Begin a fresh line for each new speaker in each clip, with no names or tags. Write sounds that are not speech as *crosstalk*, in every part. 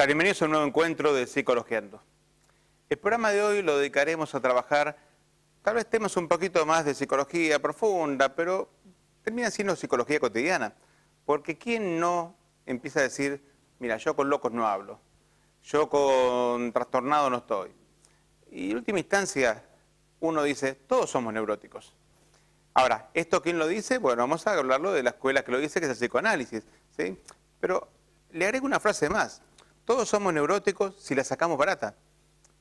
¿Qué tal? Bienvenidos a un nuevo encuentro de Psicologiando. El programa de hoy lo dedicaremos a trabajar tal vez temas un poquito más de psicología profunda, pero termina siendo psicología cotidiana. Porque ¿quién no empieza a decir, mira, yo con locos no hablo, yo con trastornado no estoy? Y en última instancia, uno dice, todos somos neuróticos. Ahora, ¿esto quién lo dice? Bueno, vamos a hablarlo de la escuela que lo dice, que es el psicoanálisis. ¿sí? Pero le agrego una frase más. Todos somos neuróticos si la sacamos barata.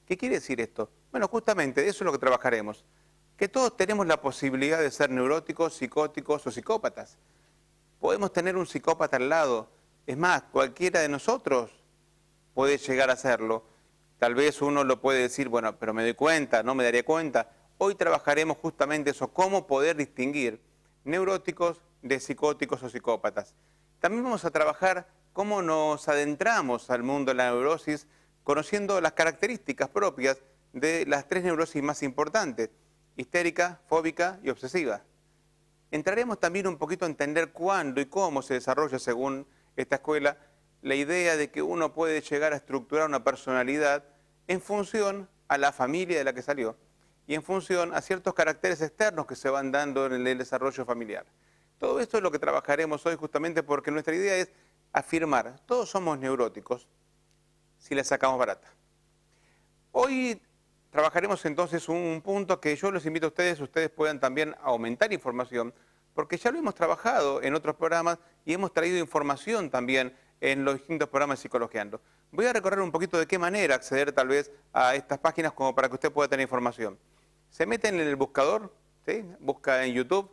¿Qué quiere decir esto? Bueno, justamente de eso es lo que trabajaremos. Que todos tenemos la posibilidad de ser neuróticos, psicóticos o psicópatas. Podemos tener un psicópata al lado. Es más, cualquiera de nosotros puede llegar a serlo. Tal vez uno lo puede decir, bueno, pero me doy cuenta, no me daría cuenta. Hoy trabajaremos justamente eso, cómo poder distinguir neuróticos de psicóticos o psicópatas. También vamos a trabajar cómo nos adentramos al mundo de la neurosis conociendo las características propias de las tres neurosis más importantes, histérica, fóbica y obsesiva. Entraremos también un poquito a entender cuándo y cómo se desarrolla, según esta escuela, la idea de que uno puede llegar a estructurar una personalidad en función a la familia de la que salió y en función a ciertos caracteres externos que se van dando en el desarrollo familiar. Todo esto es lo que trabajaremos hoy justamente porque nuestra idea es afirmar, todos somos neuróticos si le sacamos barata. Hoy trabajaremos entonces un punto que yo les invito a ustedes, ustedes puedan también aumentar información, porque ya lo hemos trabajado en otros programas y hemos traído información también en los distintos programas Psicologiando. Voy a recorrer un poquito de qué manera acceder tal vez a estas páginas como para que usted pueda tener información. Se meten en el buscador, busca en YouTube,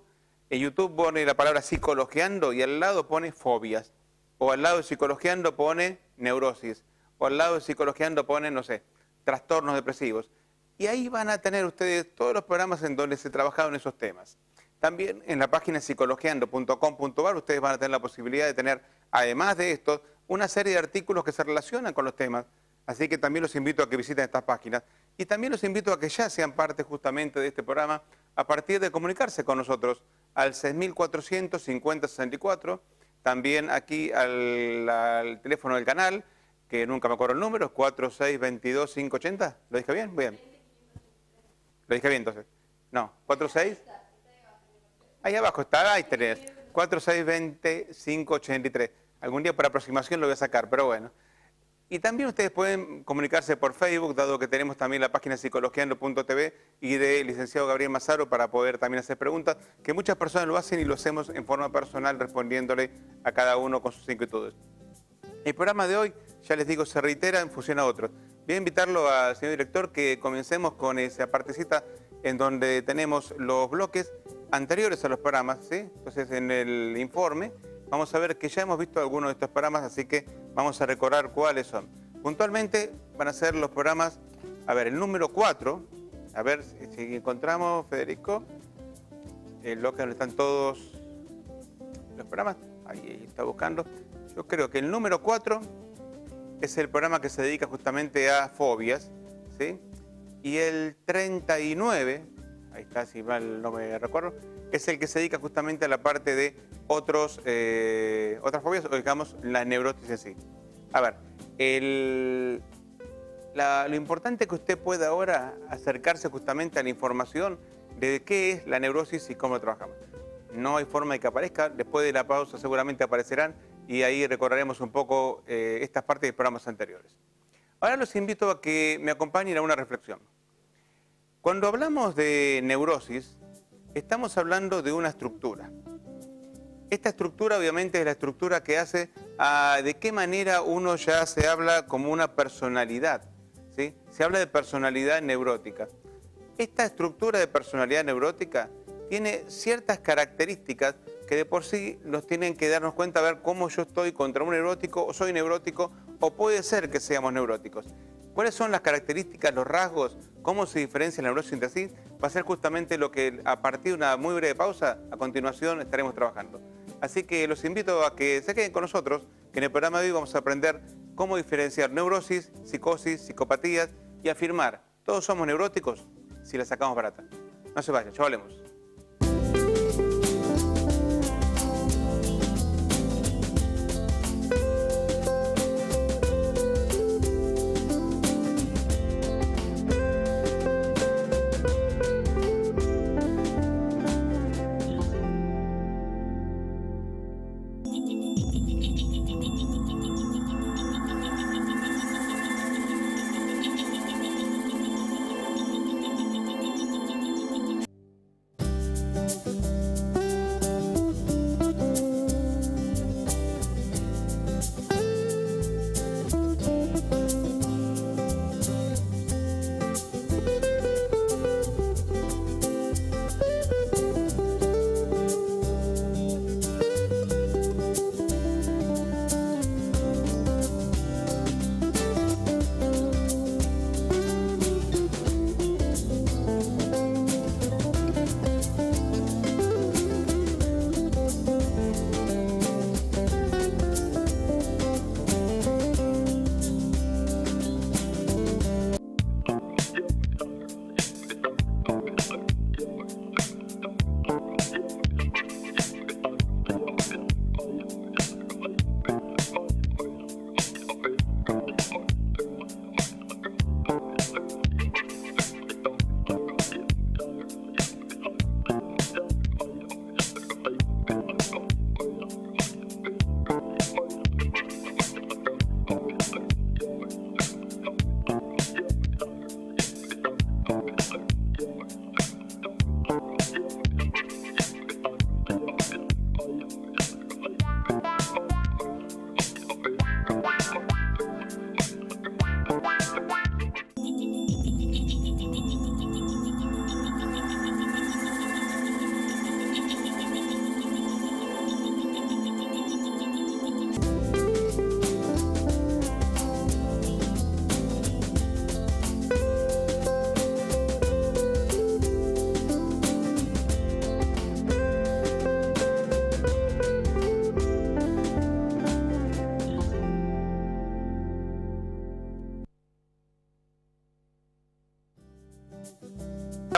en YouTube pone la palabra psicologiando y al lado pone fobias o al lado de psicologiando pone neurosis, o al lado de psicologiando pone, no sé, trastornos depresivos. Y ahí van a tener ustedes todos los programas en donde se trabajaron esos temas. También en la página psicologiando.com.ar ustedes van a tener la posibilidad de tener, además de esto, una serie de artículos que se relacionan con los temas. Así que también los invito a que visiten estas páginas. Y también los invito a que ya sean parte justamente de este programa a partir de comunicarse con nosotros al 6400 5064 también aquí al, teléfono del canal, que nunca me acuerdo el número, 4622-580. ¿Lo dije bien? Bien. ¿Lo dije bien entonces? No, 46. Ahí abajo está, ahí tenés. 4620-583. Algún día por aproximación lo voy a sacar, pero bueno. Y también ustedes pueden comunicarse por Facebook, dado que tenemos también la página psicologiando.tv y de licenciado Gabriel Mazaro para poder también hacer preguntas, que muchas personas lo hacen y lo hacemos en forma personal respondiéndole a cada uno con sus inquietudes. El programa de hoy, ya les digo, se reitera en función a otros. Voy a invitarlo al señor director que comencemos con esa partecita en donde tenemos los bloques anteriores a los programas, ¿sí? Entonces en el informe vamos a ver que ya hemos visto algunos de estos programas, así que vamos a recordar cuáles son. Puntualmente van a ser los programas, a ver, el número 4, a ver si encontramos, Federico, el bloque donde están todos los programas, ahí está buscando. Yo creo que el número 4 es el programa que se dedica justamente a fobias, ¿sí? Y el 39, ahí está, si mal no me recuerdo, es el que se dedica justamente a la parte de otros, eh, otras fobias, o digamos la neurosis en sí. A ver, lo importante es que usted pueda ahora acercarse justamente a la información de qué es la neurosis y cómo trabajamos. No hay forma de que aparezca, después de la pausa seguramente aparecerán y ahí recorreremos un poco eh, estas partes de programas anteriores. Ahora los invito a que me acompañen a una reflexión. Cuando hablamos de neurosis, estamos hablando de una estructura. Esta estructura obviamente es la estructura que hace a de qué manera uno ya se habla como una personalidad. Se habla de personalidad neurótica. Esta estructura de personalidad neurótica tiene ciertas características que de por sí nos tienen que darnos cuenta a ver cómo yo estoy contra un neurótico o soy neurótico o puede ser que seamos neuróticos. ¿Cuáles son las características, los rasgos, cómo se diferencia la neurosis sí? Va a ser justamente lo que a partir de una muy breve pausa, a continuación estaremos trabajando. Así que los invito a que se queden con nosotros, que en el programa de hoy vamos a aprender cómo diferenciar neurosis, psicosis, psicopatías y afirmar, todos somos neuróticos si la sacamos barata. No se vayan, ya.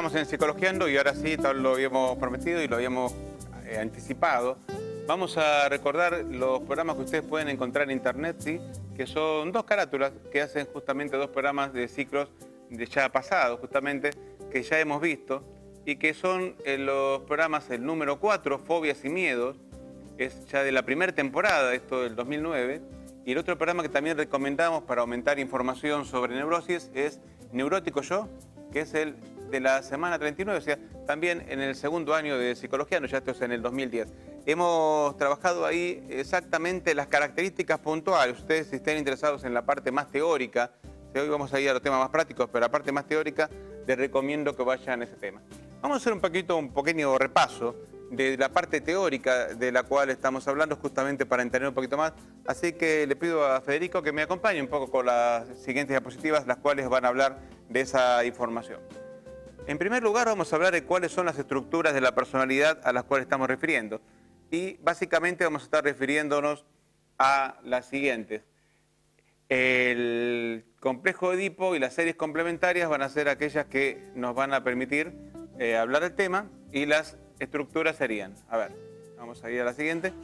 Estamos en Psicologiando y ahora sí, todo lo habíamos prometido y lo habíamos eh, anticipado. Vamos a recordar los programas que ustedes pueden encontrar en internet, ¿sí? que son dos carátulas que hacen justamente dos programas de ciclos de ya pasados, justamente, que ya hemos visto, y que son eh, los programas, el número 4, Fobias y Miedos, es ya de la primera temporada, esto del 2009, y el otro programa que también recomendamos para aumentar información sobre neurosis es Neurótico Yo, que es el de la semana 39, o sea, también en el segundo año de psicología, no, ya esto es en el 2010. Hemos trabajado ahí exactamente las características puntuales. Ustedes, si estén interesados en la parte más teórica, hoy vamos a ir a los temas más prácticos, pero la parte más teórica, les recomiendo que vayan a ese tema. Vamos a hacer un poquito, un pequeño repaso de la parte teórica de la cual estamos hablando justamente para entender un poquito más. Así que le pido a Federico que me acompañe un poco con las siguientes diapositivas, las cuales van a hablar de esa información. En primer lugar vamos a hablar de cuáles son las estructuras de la personalidad a las cuales estamos refiriendo. Y básicamente vamos a estar refiriéndonos a las siguientes. El complejo Edipo y las series complementarias van a ser aquellas que nos van a permitir eh, hablar del tema y las estructuras serían, a ver, vamos a ir a la siguiente.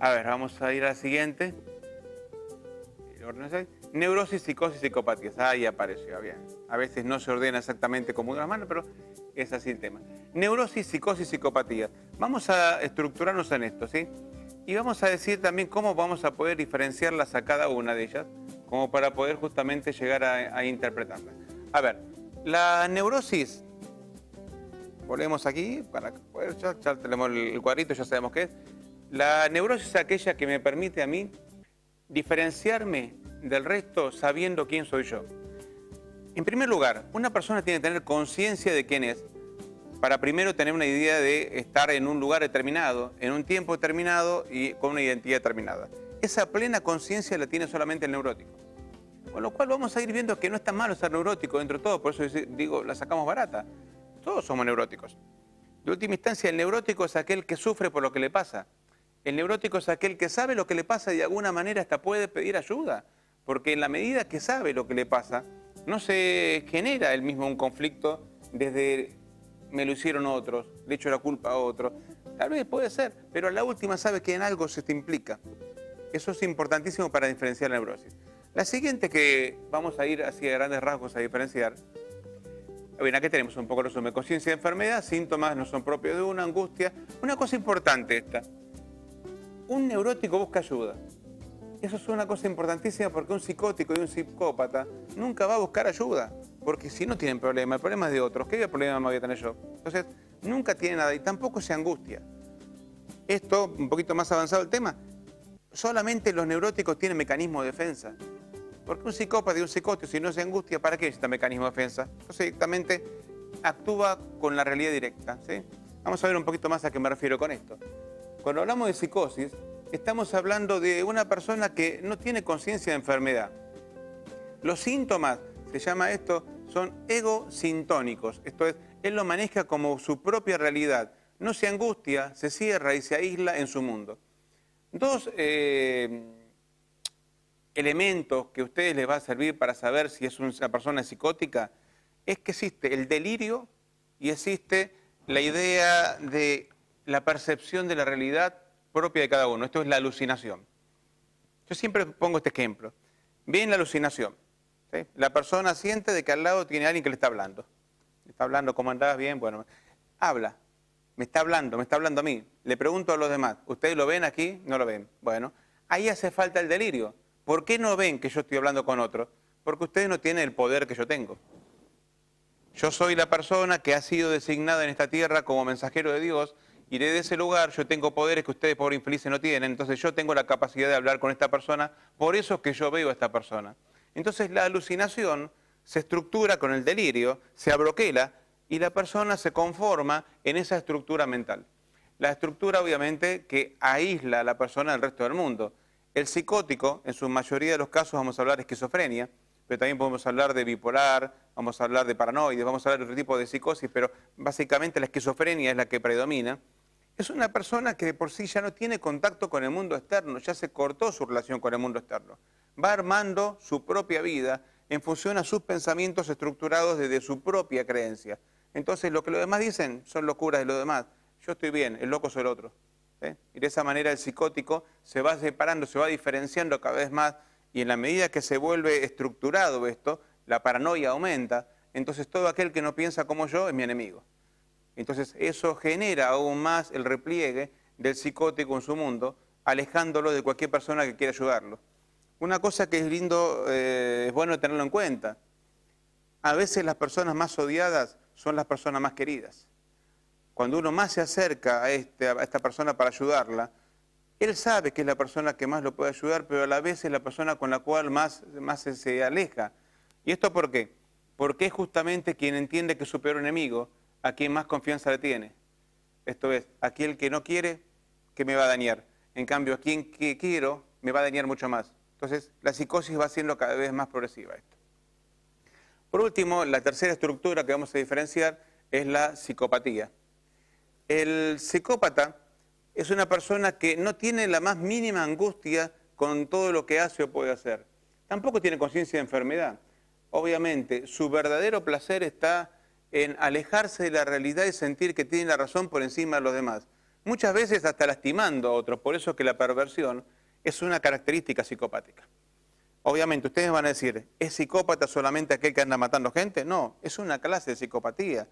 A ver, vamos a ir a la siguiente. Neurosis, psicosis, psicopatías. Ahí apareció, bien. A veces no se ordena exactamente como una mano, pero es así el tema. Neurosis, psicosis, psicopatía. Vamos a estructurarnos en esto, ¿sí? Y vamos a decir también cómo vamos a poder diferenciarlas a cada una de ellas, como para poder justamente llegar a, interpretarlas. A ver, la neurosis Volvemos aquí para poder, ya, tenemos el cuadrito, ya sabemos qué es. La neurosis es aquella que me permite a mí diferenciarme del resto sabiendo quién soy yo. En primer lugar, una persona tiene que tener conciencia de quién es para primero tener una idea de estar en un lugar determinado, en un tiempo determinado y con una identidad determinada. Esa plena conciencia la tiene solamente el neurótico. Con lo cual vamos a ir viendo que no es tan malo ser neurótico dentro de todo, por eso digo, la sacamos barata. Todos somos neuróticos. De última instancia, el neurótico es aquel que sufre por lo que le pasa. El neurótico es aquel que sabe lo que le pasa y de alguna manera hasta puede pedir ayuda. Porque en la medida que sabe lo que le pasa, no se genera el mismo un conflicto desde me lo hicieron otros, le echo la culpa a otros. Tal vez puede ser, pero a la última sabe que en algo se te implica. Eso es importantísimo para diferenciar la neurosis. La siguiente que vamos a ir así a grandes rasgos a diferenciar Bien, aquí tenemos un poco de resumen. Conciencia de enfermedad, síntomas no son propios de una, angustia. Una cosa importante esta. Un neurótico busca ayuda. Eso es una cosa importantísima porque un psicótico y un psicópata nunca va a buscar ayuda. Porque si no tienen problema, el problema es de otros. ¿Qué problema me voy a tener yo? Entonces, nunca tiene nada y tampoco se angustia. Esto, un poquito más avanzado el tema, solamente los neuróticos tienen mecanismo de defensa. Porque un psicópata y un psicótico, si no se angustia, ¿para qué este mecanismo de defensa? Entonces directamente actúa con la realidad directa. ¿sí? Vamos a ver un poquito más a qué me refiero con esto. Cuando hablamos de psicosis, estamos hablando de una persona que no tiene conciencia de enfermedad. Los síntomas, se llama esto, son egosintónicos. Esto es, él lo maneja como su propia realidad. No se angustia, se cierra y se aísla en su mundo. Dos eh, elementos que a ustedes les va a servir para saber si es una persona psicótica es que existe el delirio y existe la idea de la percepción de la realidad propia de cada uno. Esto es la alucinación. Yo siempre pongo este ejemplo. Ven la alucinación. La persona siente de que al lado tiene alguien que le está hablando. Le está hablando, ¿cómo andás? Bien, bueno. Habla. Me está hablando, me está hablando a mí. Le pregunto a los demás, ¿ustedes lo ven aquí? No lo ven. Bueno, ahí hace falta el delirio. ¿Por qué no ven que yo estoy hablando con otro? Porque ustedes no tienen el poder que yo tengo. Yo soy la persona que ha sido designada en esta tierra como mensajero de Dios y desde ese lugar yo tengo poderes que ustedes, por infelices, no tienen. Entonces yo tengo la capacidad de hablar con esta persona, por eso es que yo veo a esta persona. Entonces la alucinación se estructura con el delirio, se abroquela y la persona se conforma en esa estructura mental. La estructura obviamente que aísla a la persona del resto del mundo. El psicótico, en su mayoría de los casos vamos a hablar de esquizofrenia, pero también podemos hablar de bipolar, vamos a hablar de paranoides, vamos a hablar de otro tipo de psicosis, pero básicamente la esquizofrenia es la que predomina. Es una persona que de por sí ya no tiene contacto con el mundo externo, ya se cortó su relación con el mundo externo. Va armando su propia vida en función a sus pensamientos estructurados desde su propia creencia. Entonces lo que los demás dicen son locuras de los demás. Yo estoy bien, el loco soy el otro. Y de esa manera el psicótico se va separando, se va diferenciando cada vez más y en la medida que se vuelve estructurado esto, la paranoia aumenta, entonces todo aquel que no piensa como yo es mi enemigo. Entonces eso genera aún más el repliegue del psicótico en su mundo, alejándolo de cualquier persona que quiera ayudarlo. Una cosa que es lindo, eh, es bueno tenerlo en cuenta. A veces las personas más odiadas son las personas más queridas. Cuando uno más se acerca este, a, esta persona para ayudarla, él sabe que es la persona que más lo puede ayudar, pero a la vez es la persona con la cual más, se aleja. ¿Y esto por qué? Porque es justamente quien entiende que su peor enemigo, a quien más confianza le tiene. Esto es, aquel que no quiere, que me va a dañar. En cambio, a quien que quiero, me va a dañar mucho más. Entonces, la psicosis va siendo cada vez más progresiva esto. Por último, la tercera estructura que vamos a diferenciar es la psicopatía. El psicópata es una persona que no tiene la más mínima angustia con todo lo que hace o puede hacer. Tampoco tiene conciencia de enfermedad. Obviamente, su verdadero placer está en alejarse de la realidad y sentir que tiene la razón por encima de los demás. Muchas veces hasta lastimando a otros, por eso que la perversión es una característica psicopática. Obviamente ustedes van a decir, ¿es psicópata solamente aquel que anda matando gente? No, es una clase de psicopatía,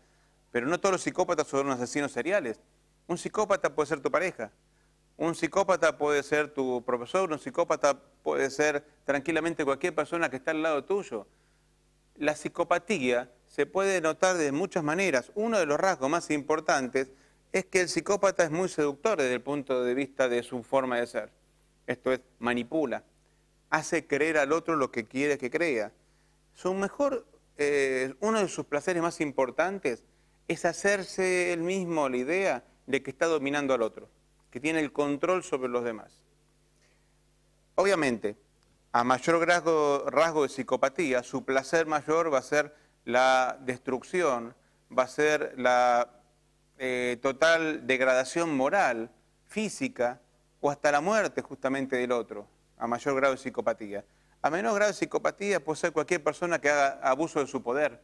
pero no todos los psicópatas son asesinos seriales. Un psicópata puede ser tu pareja, un psicópata puede ser tu profesor, un psicópata puede ser tranquilamente cualquier persona que está al lado tuyo. La psicopatía se puede notar de muchas maneras. Uno de los rasgos más importantes es que el psicópata es muy seductor desde el punto de vista de su forma de ser. Esto es, manipula, hace creer al otro lo que quiere que crea. Su mejor, eh, uno de sus placeres más importantes es hacerse él mismo la idea de que está dominando al otro, que tiene el control sobre los demás. Obviamente, a mayor rasgo, rasgo de psicopatía, su placer mayor va a ser la destrucción, va a ser la eh, total degradación moral, física o hasta la muerte justamente del otro, a mayor grado de psicopatía. A menor grado de psicopatía puede ser cualquier persona que haga abuso de su poder,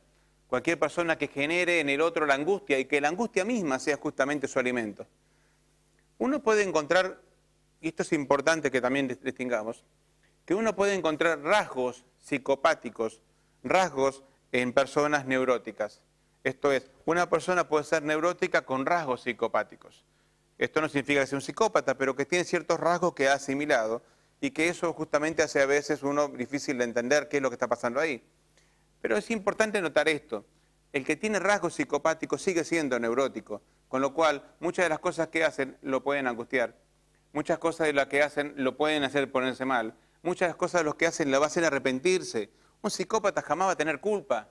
cualquier persona que genere en el otro la angustia y que la angustia misma sea justamente su alimento. Uno puede encontrar, y esto es importante que también distingamos, que uno puede encontrar rasgos psicopáticos, rasgos en personas neuróticas. Esto es, una persona puede ser neurótica con rasgos psicopáticos. Esto no significa que sea un psicópata, pero que tiene ciertos rasgos que ha asimilado y que eso justamente hace a veces uno difícil de entender qué es lo que está pasando ahí. Pero es importante notar esto. El que tiene rasgos psicopáticos sigue siendo neurótico, con lo cual muchas de las cosas que hacen lo pueden angustiar. Muchas cosas de las que hacen lo pueden hacer ponerse mal. Muchas las cosas de los que hacen lo hacer arrepentirse un psicópata jamás va a tener culpa.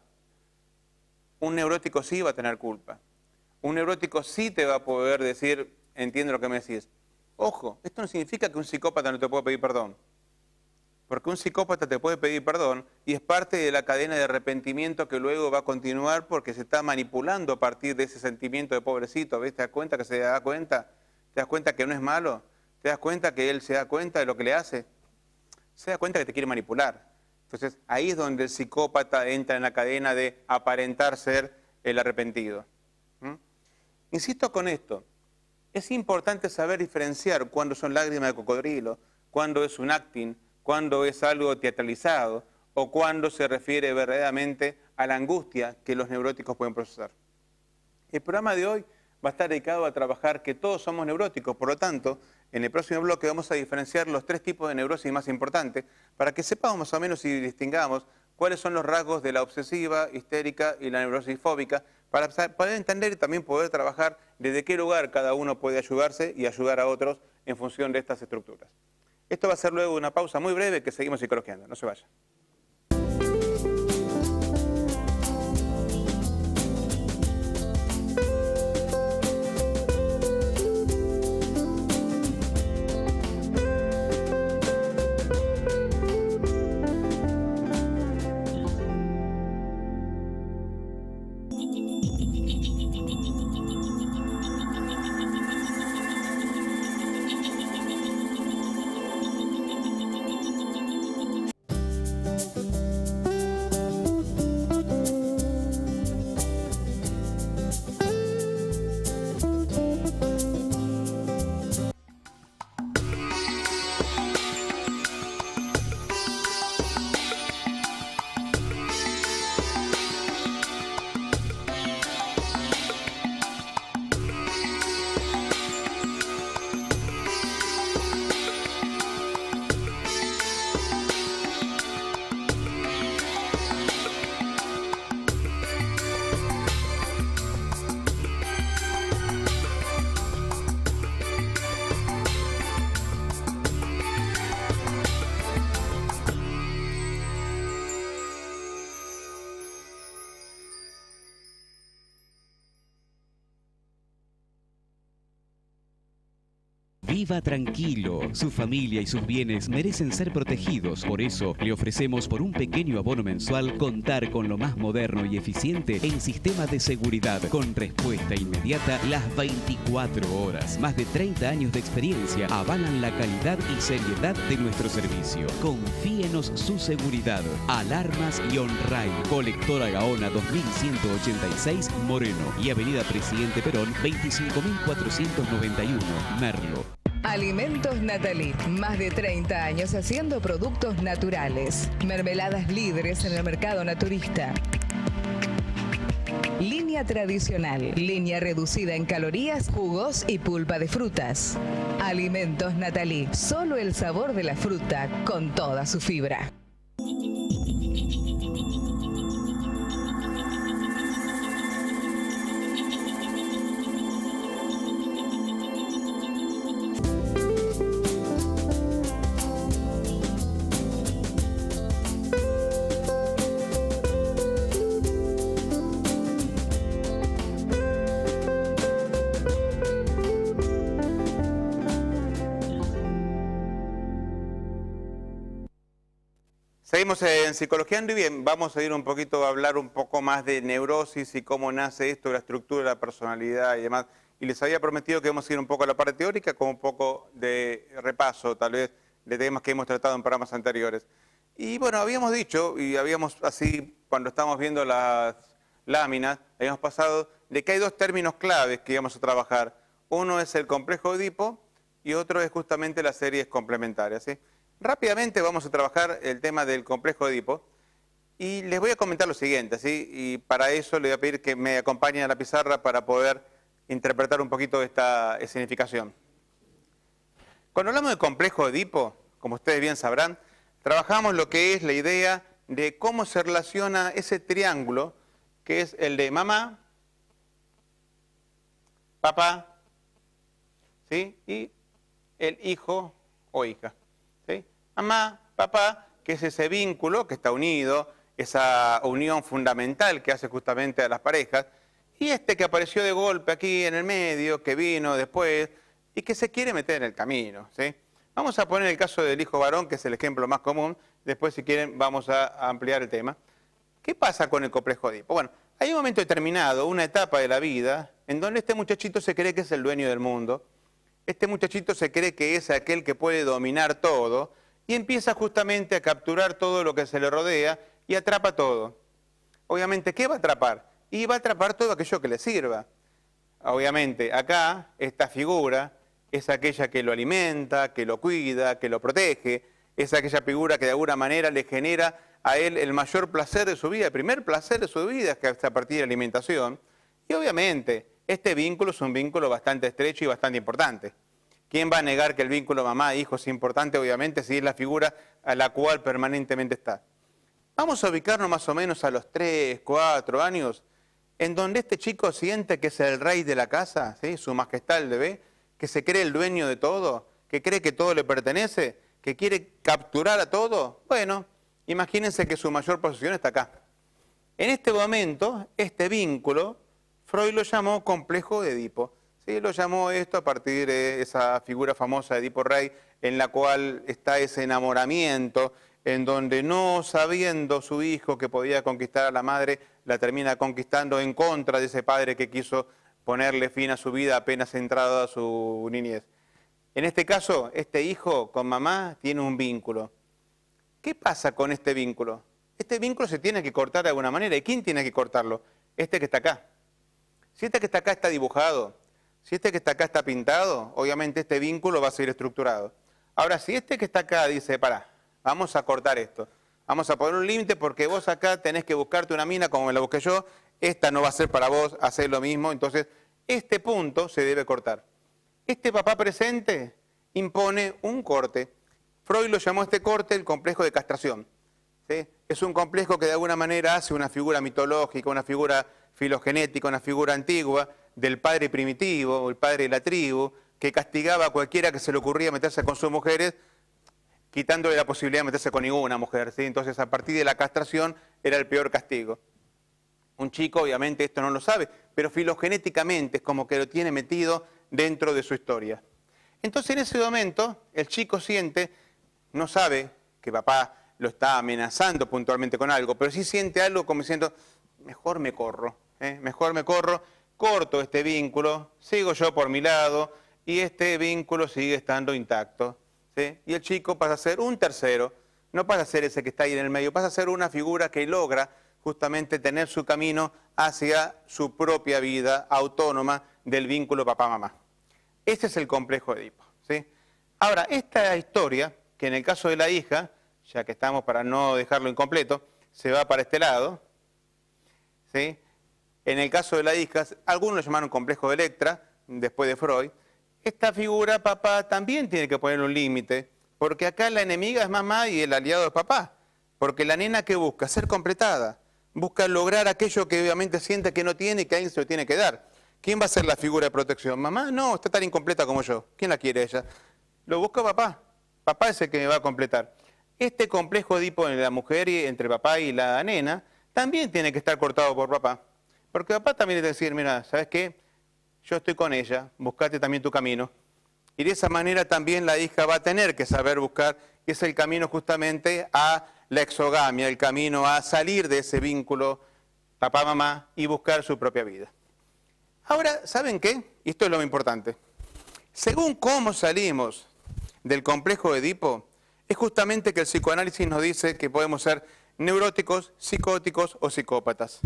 Un neurótico sí va a tener culpa. Un neurótico sí te va a poder decir, entiendo lo que me decís. Ojo, esto no significa que un psicópata no te pueda pedir perdón. Porque un psicópata te puede pedir perdón y es parte de la cadena de arrepentimiento que luego va a continuar porque se está manipulando a partir de ese sentimiento de pobrecito. ¿Ves? ¿Te das cuenta que se da cuenta? ¿Te das cuenta que no es malo? ¿Te das cuenta que él se da cuenta de lo que le hace? Se da cuenta que te quiere manipular. Entonces ahí es donde el psicópata entra en la cadena de aparentar ser el arrepentido. Insisto con esto, es importante saber diferenciar cuándo son lágrimas de cocodrilo, cuándo es un acting, cuándo es algo teatralizado o cuándo se refiere verdaderamente a la angustia que los neuróticos pueden procesar. El programa de hoy va a estar dedicado a trabajar que todos somos neuróticos, por lo tanto, en el próximo bloque vamos a diferenciar los tres tipos de neurosis más importantes para que sepamos más o menos y distingamos cuáles son los rasgos de la obsesiva, histérica y la neurosis fóbica, para poder entender y también poder trabajar desde qué lugar cada uno puede ayudarse y ayudar a otros en función de estas estructuras. Esto va a ser luego una pausa muy breve que seguimos psicologiando. No se vaya.
Viva tranquilo. Su familia y sus bienes merecen ser protegidos. Por eso le ofrecemos por un pequeño abono mensual contar con lo más moderno y eficiente en sistema de seguridad con respuesta inmediata las 24 horas. Más de 30 años de experiencia avalan la calidad y seriedad de nuestro servicio. Confíenos su seguridad. Alarmas y OnRide. Colectora Gaona 2186 Moreno y Avenida Presidente Perón 25491 Merlo.
Alimentos Natalí, más de 30 años haciendo productos naturales. Mermeladas líderes en el mercado naturista. Línea tradicional, línea reducida en calorías, jugos y pulpa de frutas. Alimentos Natalí, solo el sabor de la fruta con toda su fibra.
Psicología y bien, vamos a ir un poquito a hablar un poco más de neurosis y cómo nace esto, la estructura la personalidad y demás. Y les había prometido que vamos a ir un poco a la parte teórica con un poco de repaso, tal vez, de temas que hemos tratado en programas anteriores. Y bueno, habíamos dicho, y habíamos así, cuando estábamos viendo las láminas, habíamos pasado de que hay dos términos claves que íbamos a trabajar. Uno es el complejo Edipo y otro es justamente las series complementarias. ¿sí? Rápidamente vamos a trabajar el tema del complejo Edipo y les voy a comentar lo siguiente, ¿sí? y para eso le voy a pedir que me acompañen a la pizarra para poder interpretar un poquito esta significación. Cuando hablamos de complejo Edipo, como ustedes bien sabrán, trabajamos lo que es la idea de cómo se relaciona ese triángulo que es el de mamá, papá, ¿sí? y el hijo o hija mamá, papá, que es ese vínculo que está unido, esa unión fundamental que hace justamente a las parejas, y este que apareció de golpe aquí en el medio, que vino después y que se quiere meter en el camino. ¿sí? Vamos a poner el caso del hijo varón, que es el ejemplo más común, después si quieren vamos a ampliar el tema. ¿Qué pasa con el complejo Edipo? Bueno, hay un momento determinado, una etapa de la vida, en donde este muchachito se cree que es el dueño del mundo, este muchachito se cree que es aquel que puede dominar todo, y empieza justamente a capturar todo lo que se le rodea y atrapa todo. Obviamente, ¿qué va a atrapar? Y va a atrapar todo aquello que le sirva. Obviamente, acá, esta figura es aquella que lo alimenta, que lo cuida, que lo protege, es aquella figura que de alguna manera le genera a él el mayor placer de su vida, el primer placer de su vida es que a partir de la alimentación. Y obviamente, este vínculo es un vínculo bastante estrecho y bastante importante. ¿Quién va a negar que el vínculo mamá-hijo es importante? Obviamente, si es la figura a la cual permanentemente está. Vamos a ubicarnos más o menos a los 3, 4 años, en donde este chico siente que es el rey de la casa, ¿sí? su majestad el bebé, que se cree el dueño de todo, que cree que todo le pertenece, que quiere capturar a todo. Bueno, imagínense que su mayor posesión está acá. En este momento, este vínculo, Freud lo llamó complejo de Edipo. Sí, lo llamó esto a partir de esa figura famosa de Edipo Rey, en la cual está ese enamoramiento, en donde no sabiendo su hijo que podía conquistar a la madre, la termina conquistando en contra de ese padre que quiso ponerle fin a su vida apenas entrado a su niñez. En este caso, este hijo con mamá tiene un vínculo. ¿Qué pasa con este vínculo? Este vínculo se tiene que cortar de alguna manera. ¿Y quién tiene que cortarlo? Este que está acá. Si este que está acá está dibujado, si este que está acá está pintado, obviamente este vínculo va a ser estructurado. Ahora, si este que está acá dice, para, vamos a cortar esto, vamos a poner un límite porque vos acá tenés que buscarte una mina como me la busqué yo, esta no va a ser para vos, hacer lo mismo, entonces este punto se debe cortar. Este papá presente impone un corte. Freud lo llamó este corte el complejo de castración. Es un complejo que de alguna manera hace una figura mitológica, una figura filogenética, una figura antigua, del padre primitivo, el padre de la tribu, que castigaba a cualquiera que se le ocurría meterse con sus mujeres, quitándole la posibilidad de meterse con ninguna mujer. Entonces, a partir de la castración era el peor castigo. Un chico, obviamente, esto no lo sabe, pero filogenéticamente es como que lo tiene metido dentro de su historia. Entonces en ese momento el chico siente, no sabe que papá lo está amenazando puntualmente con algo, pero sí siente algo como diciendo, mejor me corro, ¿eh? mejor me corro, corto este vínculo, sigo yo por mi lado y este vínculo sigue estando intacto. Y el chico pasa a ser un tercero, no pasa a ser ese que está ahí en el medio, pasa a ser una figura que logra justamente tener su camino hacia su propia vida autónoma del vínculo papá-mamá. Ese es el complejo de Edipo. ¿sí? Ahora, esta historia, que en el caso de la hija, ya que estamos para no dejarlo incompleto, se va para este lado. ¿sí? En el caso de la hija, algunos lo llamaron complejo de Electra, después de Freud. Esta figura, papá, también tiene que poner un límite, porque acá la enemiga es mamá y el aliado es papá. Porque la nena que busca ser completada, busca lograr aquello que obviamente siente que no tiene y que alguien se lo tiene que dar. ¿Quién va a ser la figura de protección? Mamá, no, está tan incompleta como yo. ¿Quién la quiere ella? Lo busca papá. Papá es el que me va a completar. Este complejo Edipo en la mujer y entre papá y la nena también tiene que estar cortado por papá. Porque papá también que decir, mira, ¿sabes qué? Yo estoy con ella, buscate también tu camino. Y de esa manera también la hija va a tener que saber buscar, y es el camino justamente a la exogamia, el camino a salir de ese vínculo papá-mamá y buscar su propia vida. Ahora, ¿saben qué? Y esto es lo importante. Según cómo salimos del complejo de Edipo, es justamente que el psicoanálisis nos dice que podemos ser neuróticos, psicóticos o psicópatas.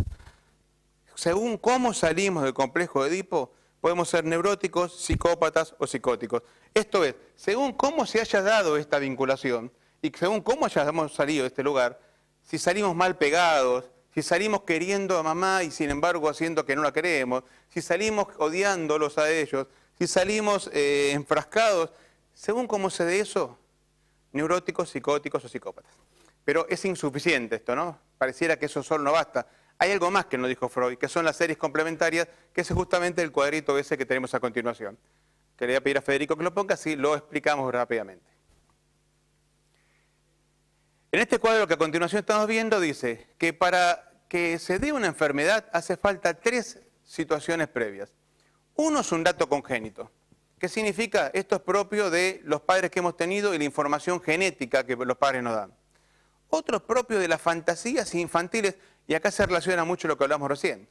Según cómo salimos del complejo de Edipo, podemos ser neuróticos, psicópatas o psicóticos. Esto es, según cómo se haya dado esta vinculación y según cómo hayamos salido de este lugar, si salimos mal pegados, si salimos queriendo a mamá y sin embargo haciendo que no la queremos, si salimos odiándolos a ellos, si salimos eh, enfrascados, según cómo se dé eso, neuróticos, psicóticos o psicópatas. Pero es insuficiente esto, ¿no? Pareciera que eso solo no basta. Hay algo más que nos dijo Freud, que son las series complementarias, que es justamente el cuadrito ese que tenemos a continuación. Que pedir a Federico que lo ponga, así lo explicamos rápidamente. En este cuadro que a continuación estamos viendo dice que para que se dé una enfermedad hace falta tres situaciones previas. Uno es un dato congénito. ¿Qué significa? Esto es propio de los padres que hemos tenido y la información genética que los padres nos dan. Otro es propio de las fantasías infantiles, y acá se relaciona mucho lo que hablamos recién.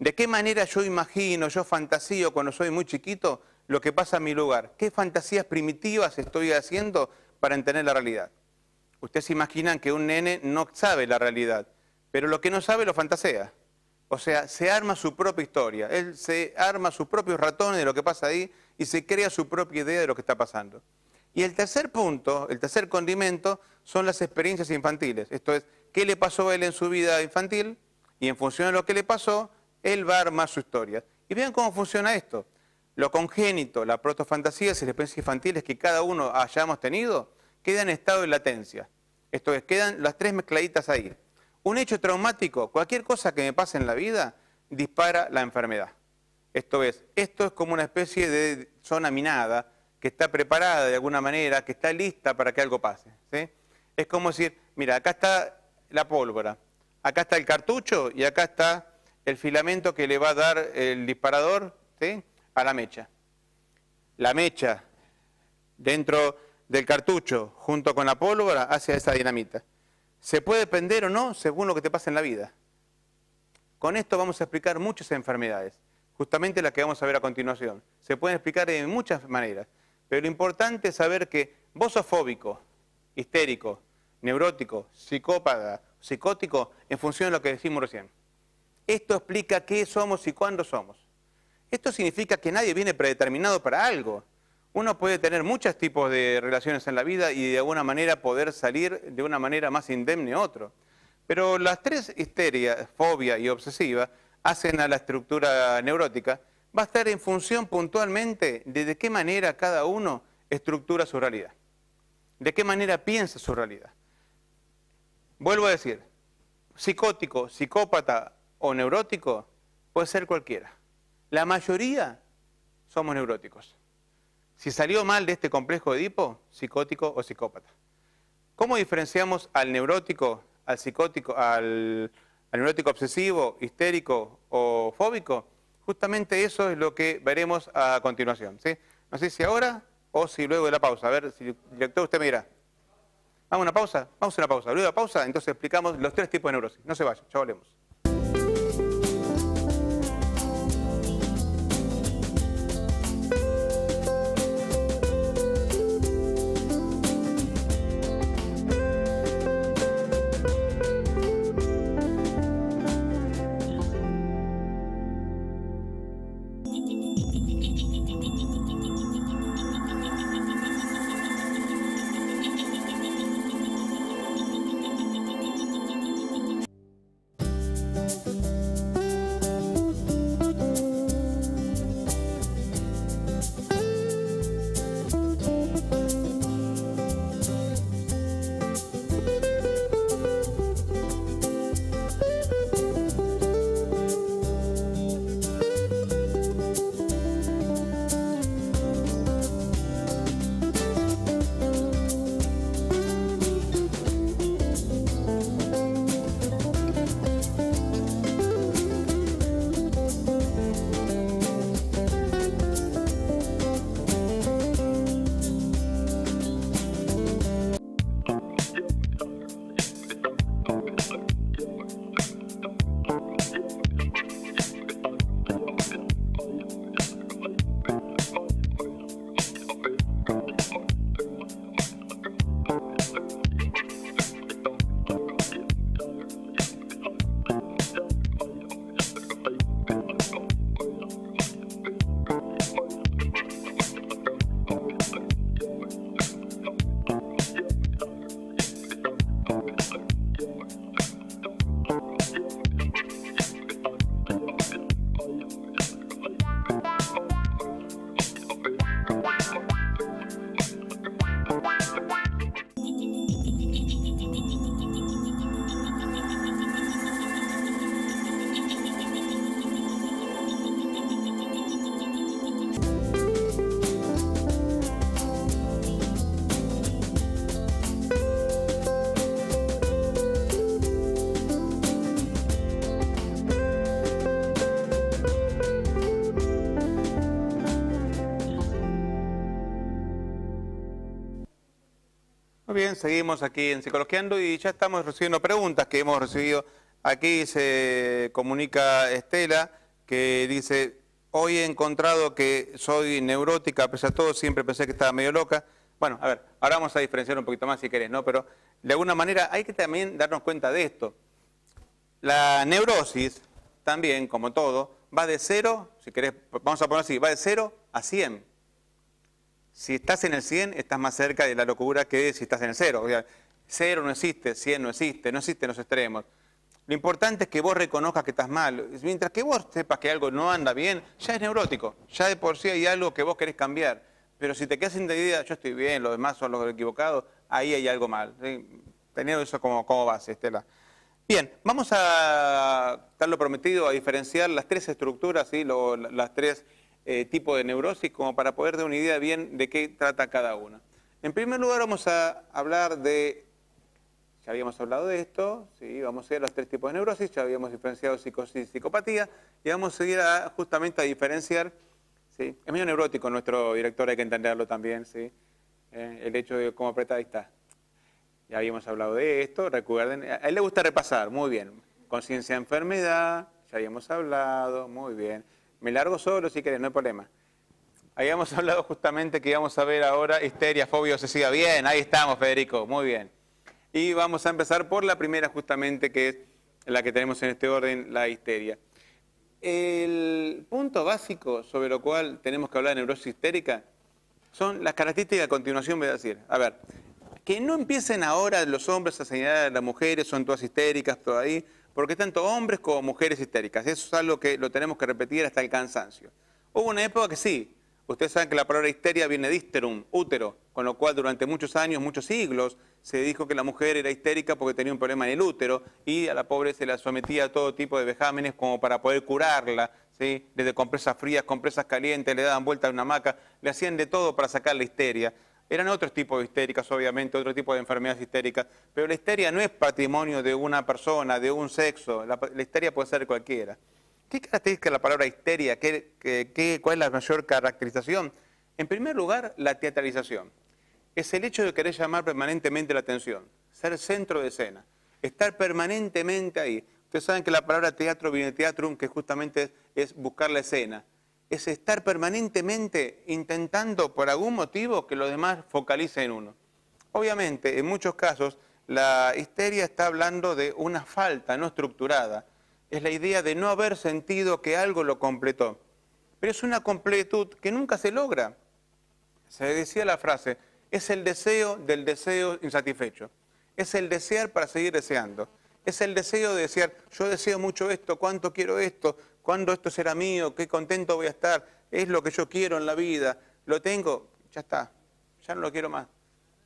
¿De qué manera yo imagino, yo fantasío cuando soy muy chiquito lo que pasa en mi lugar? ¿Qué fantasías primitivas estoy haciendo para entender la realidad? Ustedes se imaginan que un nene no sabe la realidad, pero lo que no sabe lo fantasea. O sea, se arma su propia historia. Él se arma sus propios ratones de lo que pasa ahí y se crea su propia idea de lo que está pasando. Y el tercer punto, el tercer condimento, son las experiencias infantiles. Esto es, ¿qué le pasó a él en su vida infantil? Y en función de lo que le pasó, él va a armar su historia. Y vean cómo funciona esto. Lo congénito, la protofantasía y las experiencias infantiles que cada uno hayamos tenido, queda en estado de latencia. Esto es, quedan las tres mezcladitas ahí. Un hecho traumático, cualquier cosa que me pase en la vida, dispara la enfermedad. Esto es, esto es como una especie de zona minada que está preparada de alguna manera, que está lista para que algo pase. Es como decir, mira, acá está la pólvora, acá está el cartucho y acá está el filamento que le va a dar el disparador a la mecha. La mecha dentro del cartucho junto con la pólvora hacia esa dinamita. Se puede prender o no según lo que te pasa en la vida. Con esto vamos a explicar muchas enfermedades, justamente las que vamos a ver a continuación. Se pueden explicar de muchas maneras, pero lo importante es saber que vos fóbico, histérico, neurótico, psicópata, psicótico, en función de lo que decimos recién. Esto explica qué somos y cuándo somos. Esto significa que nadie viene predeterminado para algo. Uno puede tener muchos tipos de relaciones en la vida y de alguna manera poder salir de una manera más indemne a otro. Pero las tres histerias, fobia y obsesiva, hacen a la estructura neurótica, va a estar en función puntualmente de de qué manera cada uno estructura su realidad, de qué manera piensa su realidad. Vuelvo a decir, psicótico, psicópata o neurótico puede ser cualquiera. La mayoría somos neuróticos. Si salió mal de este complejo de Edipo, psicótico o psicópata. ¿Cómo diferenciamos al neurótico, al psicótico, al, neurótico obsesivo, histérico o fóbico? Justamente eso es lo que veremos a continuación. ¿sí? No sé si ahora o si luego de la pausa. A ver, si director usted mira. Vamos a una pausa, vamos a una pausa. Luego pausa, entonces explicamos los tres tipos de neurosis. No se vayan, ya volvemos. Seguimos aquí en Psicologiando y ya estamos recibiendo preguntas que hemos recibido. Aquí se comunica Estela que dice, hoy he encontrado que soy neurótica, pese a todo siempre pensé que estaba medio loca. Bueno, a ver, ahora vamos a diferenciar un poquito más si querés, ¿no? Pero de alguna manera hay que también darnos cuenta de esto. La neurosis, también, como todo, va de cero, si querés, vamos a poner así, va de cero a 100. Si estás en el 100, estás más cerca de la locura que si estás en el 0. O sea, 0 no existe, 100 no existe, no existen los extremos. Lo importante es que vos reconozcas que estás mal. Mientras que vos sepas que algo no anda bien, ya es neurótico. Ya de por sí hay algo que vos querés cambiar. Pero si te quedas sin idea, yo estoy bien, los demás son los equivocados, ahí hay algo mal. Teniendo eso como, base, Estela. Bien, vamos a dar lo prometido, a diferenciar las tres estructuras, ¿sí? las tres eh, tipo de neurosis como para poder dar una idea bien de qué trata cada una. En primer lugar vamos a hablar de, ya habíamos hablado de esto, ¿sí? vamos a ver los tres tipos de neurosis, ya habíamos diferenciado psicosis y psicopatía, y vamos a seguir justamente a diferenciar, ¿sí? es medio neurótico nuestro director, hay que entenderlo también, ¿sí? Eh, el hecho de cómo apretar, está. Ya habíamos hablado de esto, recuerden, a él le gusta repasar, muy bien. Conciencia de enfermedad, ya habíamos hablado, muy bien. Me largo solo si querés, no hay problema. Habíamos *laughs* hablado justamente que íbamos a ver ahora histeria, fobia, obsesiva. Bien, ahí estamos, Federico, muy bien. Y vamos a empezar por la primera justamente, que es la que tenemos en este orden, la histeria. El punto básico sobre lo cual tenemos que hablar de neurosis histérica son las características a continuación voy a decir. A ver, que no empiecen ahora los hombres a señalar a las mujeres, son todas histéricas, todo ahí porque tanto hombres como mujeres histéricas. Eso es algo que lo tenemos que repetir hasta el cansancio. Hubo una época que sí. Ustedes saben que la palabra histeria viene de histerum, útero, con lo cual durante muchos años, muchos siglos, se dijo que la mujer era histérica porque tenía un problema en el útero y a la pobre se la sometía a todo tipo de vejámenes como para poder curarla, ¿sí? desde compresas frías, compresas calientes, le daban vuelta a una hamaca, le hacían de todo para sacar la histeria. Eran otros tipos de histéricas, obviamente, otro tipo de enfermedades histéricas, pero la histeria no es patrimonio de una persona, de un sexo, la, histeria puede ser cualquiera. ¿Qué caracteriza la palabra histeria? ¿Qué, cuál es la mayor caracterización? En primer lugar, la teatralización. Es el hecho de querer llamar permanentemente la atención, ser centro de escena, estar permanentemente ahí. Ustedes saben que la palabra teatro viene de teatrum, que justamente es buscar la escena. Es estar permanentemente intentando por algún motivo que los demás focalicen en uno. Obviamente, en muchos casos, la histeria está hablando de una falta no estructurada. Es la idea de no haber sentido que algo lo completó. Pero es una completud que nunca se logra. Se decía la frase, es el deseo del deseo insatisfecho. Es el desear para seguir deseando. Es el deseo de desear, yo deseo mucho esto, cuánto quiero esto, cuándo esto será mío, qué contento voy a estar, es lo que yo quiero en la vida, lo tengo, ya está, ya no lo quiero más.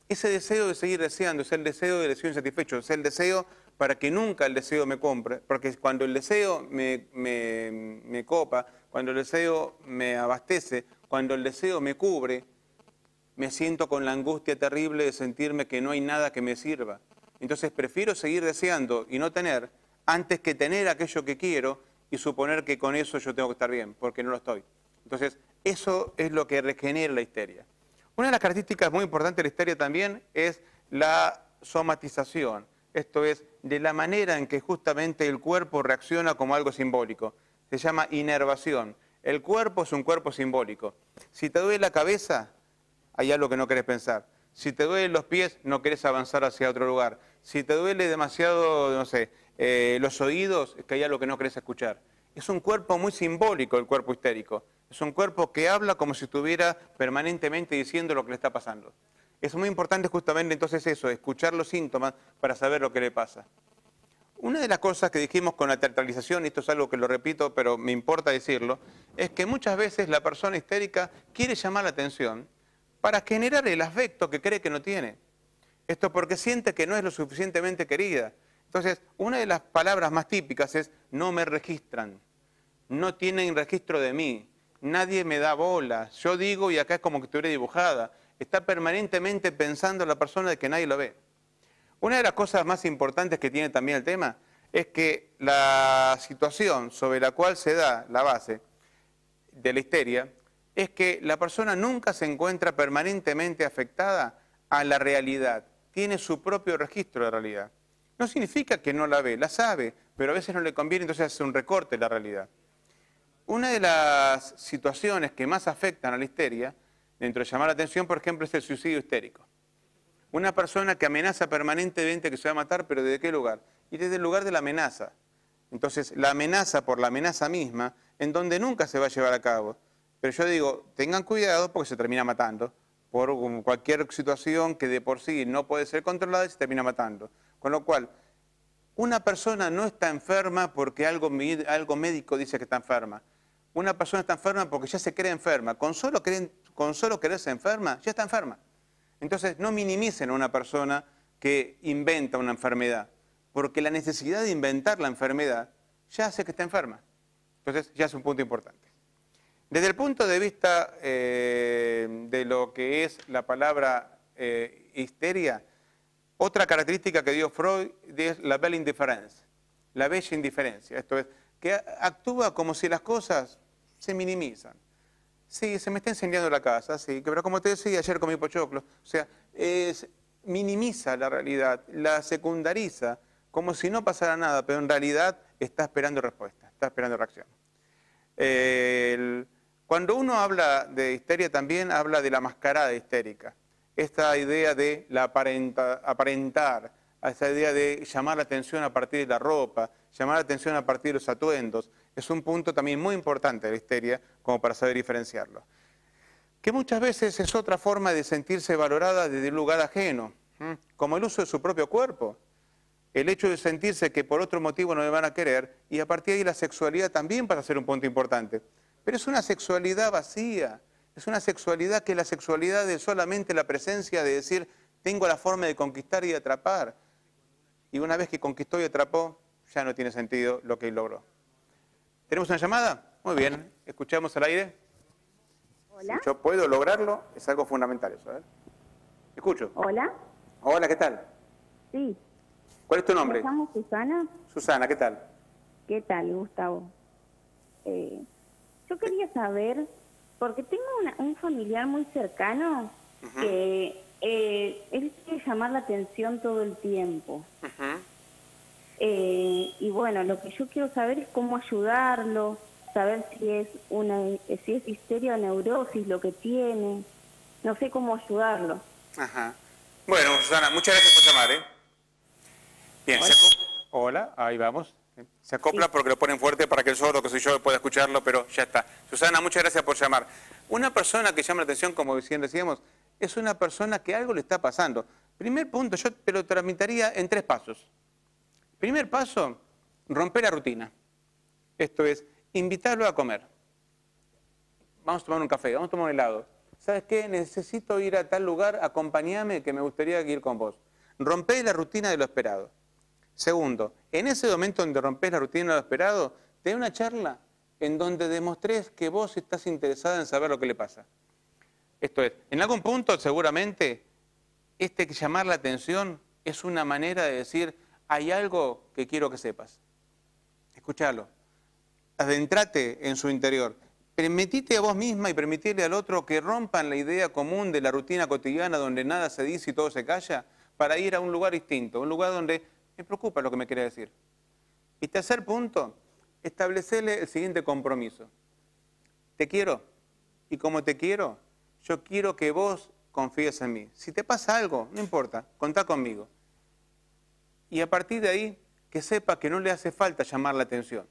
Ese deseo de seguir deseando es el deseo del deseo insatisfecho, es el deseo para que nunca el deseo me compre, porque cuando el deseo me, me, copa, cuando el deseo me abastece, cuando el deseo me cubre, me siento con la angustia terrible de sentirme que no hay nada que me sirva. Entonces prefiero seguir deseando y no tener antes que tener aquello que quiero y suponer que con eso yo tengo que estar bien, porque no lo estoy. Entonces, eso es lo que regenera la histeria. Una de las características muy importantes de la histeria también es la somatización, esto es, de la manera en que justamente el cuerpo reacciona como algo simbólico. Se llama inervación. El cuerpo es un cuerpo simbólico. Si te duele la cabeza, hay algo que no querés pensar. Si te duelen los pies, no querés avanzar hacia otro lugar. Si te duele demasiado, no sé, eh, los oídos, hay algo que no querés escuchar. Es un cuerpo muy simbólico el cuerpo histérico. Es un cuerpo que habla como si estuviera permanentemente diciendo lo que le está pasando. Es muy importante justamente entonces eso, escuchar los síntomas para saber lo que le pasa. Una de las cosas que dijimos con la teatralización, y esto es algo que lo repito, pero me importa decirlo, es que muchas veces la persona histérica quiere llamar la atención para generar el afecto que cree que no tiene. Esto porque siente que no es lo suficientemente querida. Entonces, una de las palabras más típicas es no me registran, no tienen registro de mí, nadie me da bola, yo digo y acá es como que estuviera dibujada. Está permanentemente pensando la persona de que nadie lo ve. Una de las cosas más importantes que tiene también el tema es que la situación sobre la cual se da la base de la histeria es que la persona nunca se encuentra permanentemente afectada a la realidad, tiene su propio registro de realidad. No significa que no la ve, la sabe, pero a veces no le conviene, entonces hace un recorte de la realidad. Una de las situaciones que más afectan a la histeria, dentro de llamar la atención, por ejemplo, es el suicidio histérico. Una persona que amenaza permanentemente que se va a matar, pero ¿desde qué lugar? Y desde el lugar de la amenaza. Entonces, la amenaza por la amenaza misma, en donde nunca se va a llevar a cabo. Pero yo digo, tengan cuidado porque se termina matando por cualquier situación que de por sí no puede ser controlada se termina matando. Con lo cual, una persona no está enferma porque algo, médico dice que está enferma una persona está enferma porque ya se cree enferma. Con solo, con solo quererse enferma, ya está enferma. Entonces, no minimicen a una persona que inventa una enfermedad, porque la necesidad de inventar la enfermedad ya hace que está enferma. Entonces, ya es un punto importante. Desde el punto de vista eh, de lo que es la palabra eh, histeria, otra característica que dio Freud es la bella indiferencia, la bella indiferencia. Esto es, que actúa como si las cosas se minimizan. Sí, se me está enseñando la casa, sí, pero como te decía ayer con mi pochoclo, o sea, minimiza la realidad, la secundariza, como si no pasara nada, pero en realidad está esperando respuesta, está esperando reacción. cuando uno habla de histeria también habla de la mascarada histérica, esta idea de aparentar, esa idea de llamar la atención a partir de la ropa, llamar la atención a partir de los atuendos, es un punto también muy importante de la histeria como para saber diferenciarlo. Que muchas veces es otra forma de sentirse valorada desde un lugar ajeno, como el uso de su propio cuerpo, el hecho de sentirse que por otro motivo no me van a querer y a partir de ahí la sexualidad también pasa a ser un punto importante. Pero es una sexualidad vacía, es una sexualidad que es la sexualidad de solamente la presencia de decir tengo la forma de conquistar y atrapar. Y una vez que conquistó y atrapó, ya no tiene sentido lo que logró. ¿Tenemos una llamada? Muy bien, escuchamos al aire.
Hola.
Si yo puedo lograrlo, es algo fundamental eso. ¿eh? Escucho.
Hola.
Hola, ¿qué tal?
Sí.
¿Cuál es tu nombre?
Me llamo Susana.
Susana, ¿qué tal?
¿Qué tal, Gustavo? Eh, yo quería saber porque tengo una- un familiar muy cercano que eh, él quiere llamar la atención todo el tiempo. Eh, y bueno, lo que yo quiero saber es cómo ayudarlo, saber si es una si es histeria o neurosis lo que tiene. No sé cómo ayudarlo.
Ajá. Bueno, Susana, muchas gracias por llamar, ¿eh? Bien. Hola, ahí vamos. Se acopla porque lo ponen fuerte para que el sordo, que soy yo, pueda escucharlo, pero ya está. Susana, muchas gracias por llamar. Una persona que llama la atención, como decían, decíamos, es una persona que algo le está pasando. Primer punto, yo te lo tramitaría en tres pasos. Primer paso, romper la rutina. Esto es, invitarlo a comer. Vamos a tomar un café, vamos a tomar un helado. ¿Sabes qué? Necesito ir a tal lugar, acompáñame, que me gustaría ir con vos. Rompé la rutina de lo esperado. Segundo, en ese momento donde rompés la rutina de lo esperado, ten una charla en donde demostres que vos estás interesada en saber lo que le pasa. Esto es, en algún punto seguramente este llamar la atención es una manera de decir, hay algo que quiero que sepas. Escúchalo. Adentrate en su interior. Permitite a vos misma y permitirle al otro que rompan la idea común de la rutina cotidiana donde nada se dice y todo se calla para ir a un lugar distinto, un lugar donde me preocupa lo que me quiere decir. Y tercer punto, establecerle el siguiente compromiso. Te quiero y como te quiero, yo quiero que vos confíes en mí. Si te pasa algo, no importa, contá conmigo. Y a partir de ahí, que sepa que no le hace falta llamar la atención.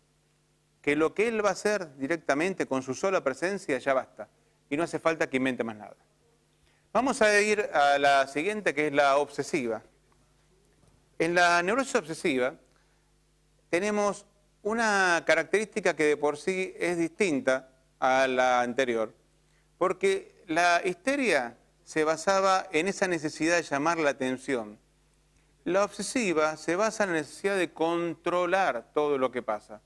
Que lo que él va a hacer directamente con su sola presencia ya basta. Y no hace falta que invente más nada. Vamos a ir a la siguiente, que es la obsesiva. En la neurosis obsesiva tenemos una característica que de por sí es distinta a la anterior, porque la histeria se basaba en esa necesidad de llamar la atención. La obsesiva se basa en la necesidad de controlar todo lo que pasa.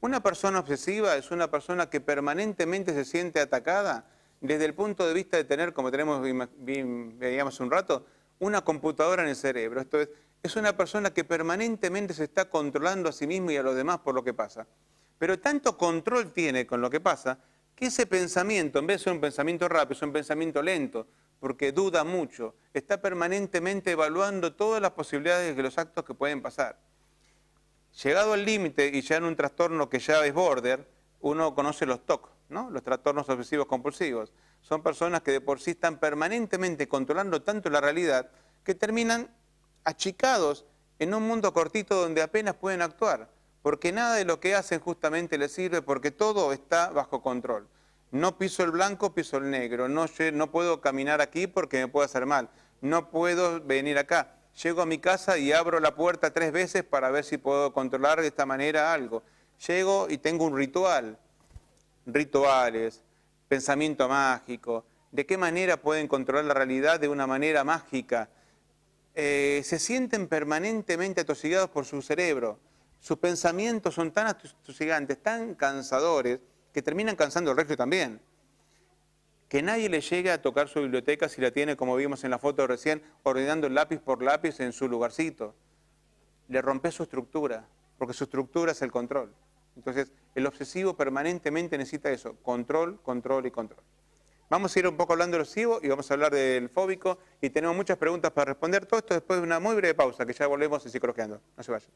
Una persona obsesiva es una persona que permanentemente se siente atacada desde el punto de vista de tener, como tenemos, veíamos un rato, una computadora en el cerebro. Esto es, es una persona que permanentemente se está controlando a sí mismo y a los demás por lo que pasa. Pero tanto control tiene con lo que pasa que ese pensamiento, en vez de ser un pensamiento rápido, es un pensamiento lento, porque duda mucho, está permanentemente evaluando todas las posibilidades de los actos que pueden pasar. Llegado al límite y ya en un trastorno que ya es border, uno conoce los TOC, ¿no? los trastornos obsesivos compulsivos. Son personas que de por sí están permanentemente controlando tanto la realidad que terminan achicados en un mundo cortito donde apenas pueden actuar, porque nada de lo que hacen justamente les sirve porque todo está bajo control. No piso el blanco, piso el negro. No, no puedo caminar aquí porque me puede hacer mal. No puedo venir acá. Llego a mi casa y abro la puerta tres veces para ver si puedo controlar de esta manera algo. Llego y tengo un ritual. Rituales, pensamiento mágico. ¿De qué manera pueden controlar la realidad de una manera mágica? Eh, se sienten permanentemente atosigados por su cerebro. Sus pensamientos son tan atosigantes, tan cansadores, que terminan cansando el resto también. Que nadie le llegue a tocar su biblioteca si la tiene, como vimos en la foto recién, ordenando lápiz por lápiz en su lugarcito. Le rompe su estructura, porque su estructura es el control. Entonces, el obsesivo permanentemente necesita eso, control, control y control. Vamos a ir un poco hablando del obsesivo y vamos a hablar del fóbico y tenemos muchas preguntas para responder. Todo esto después de una muy breve pausa, que ya volvemos en Psicologeando. No se vayan.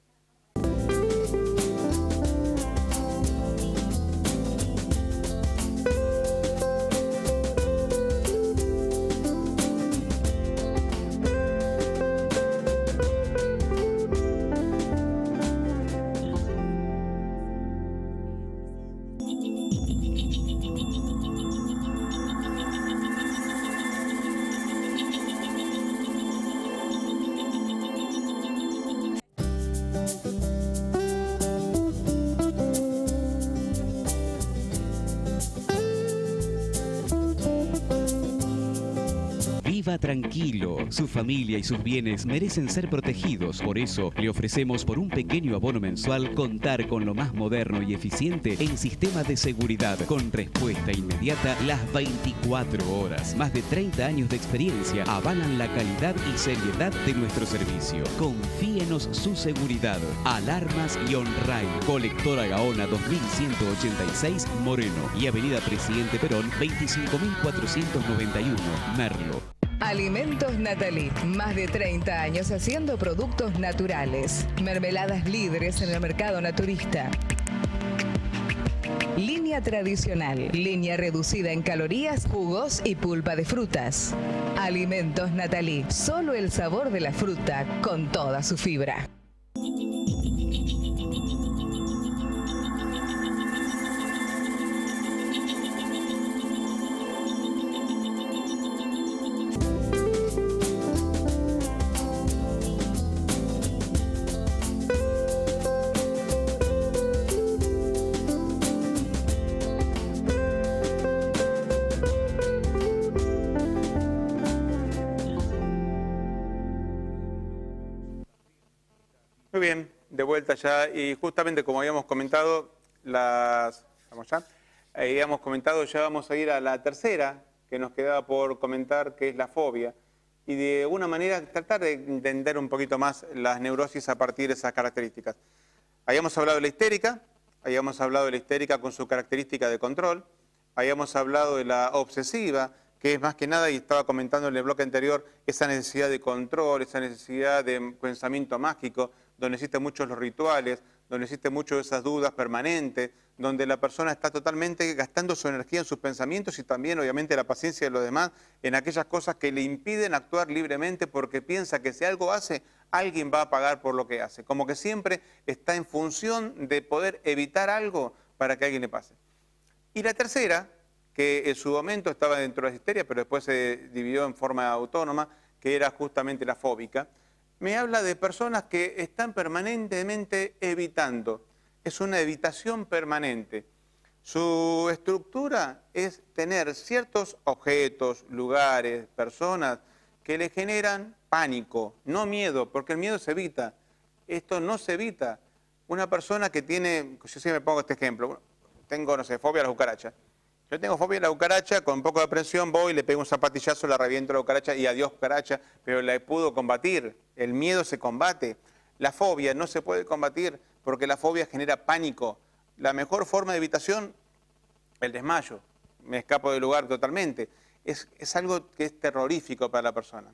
Tranquilo. Su familia y sus bienes merecen ser protegidos. Por eso le ofrecemos por un pequeño abono mensual contar con lo más moderno y eficiente en sistema de seguridad con respuesta inmediata las 24 horas. Más de 30 años de experiencia avalan la calidad y seriedad de nuestro servicio. Confíenos su seguridad. Alarmas y on-ride. Colectora Gaona 2186 Moreno y Avenida Presidente Perón 25491 Merlo.
Alimentos Natalí, más de 30 años haciendo productos naturales. Mermeladas líderes en el mercado naturista. Línea tradicional, línea reducida en calorías, jugos y pulpa de frutas. Alimentos Natalí, solo el sabor de la fruta con toda su fibra.
Y justamente como habíamos comentado, las. ¿Vamos ya? Eh, habíamos comentado, ya vamos a ir a la tercera que nos quedaba por comentar, que es la fobia. Y de alguna manera tratar de entender un poquito más las neurosis a partir de esas características. Habíamos hablado de la histérica, habíamos hablado de la histérica con su característica de control, habíamos hablado de la obsesiva, que es más que nada, y estaba comentando en el bloque anterior, esa necesidad de control, esa necesidad de pensamiento mágico, donde existen muchos los rituales, donde existen muchas esas dudas permanentes, donde la persona está totalmente gastando su energía en sus pensamientos y también obviamente la paciencia de los demás en aquellas cosas que le impiden actuar libremente porque piensa que si algo hace, alguien va a pagar por lo que hace. Como que siempre está en función de poder evitar algo para que alguien le pase. Y la tercera, que en su momento estaba dentro de la histeria, pero después se dividió en forma autónoma, que era justamente la fóbica, me habla de personas que están permanentemente evitando. Es una evitación permanente. Su estructura es tener ciertos objetos, lugares, personas que le generan pánico, no miedo, porque el miedo se evita. Esto no se evita. Una persona que tiene, yo siempre pongo este ejemplo, tengo, no sé, fobia a las cucarachas. Yo tengo fobia a la cucaracha, con un poco de presión voy, le pego un zapatillazo, la reviento la cucaracha y adiós cucaracha, pero la pudo combatir. El miedo se combate. La fobia no se puede combatir porque la fobia genera pánico. La mejor forma de evitación, el desmayo. Me escapo del lugar totalmente. Es, es algo que es terrorífico para la persona.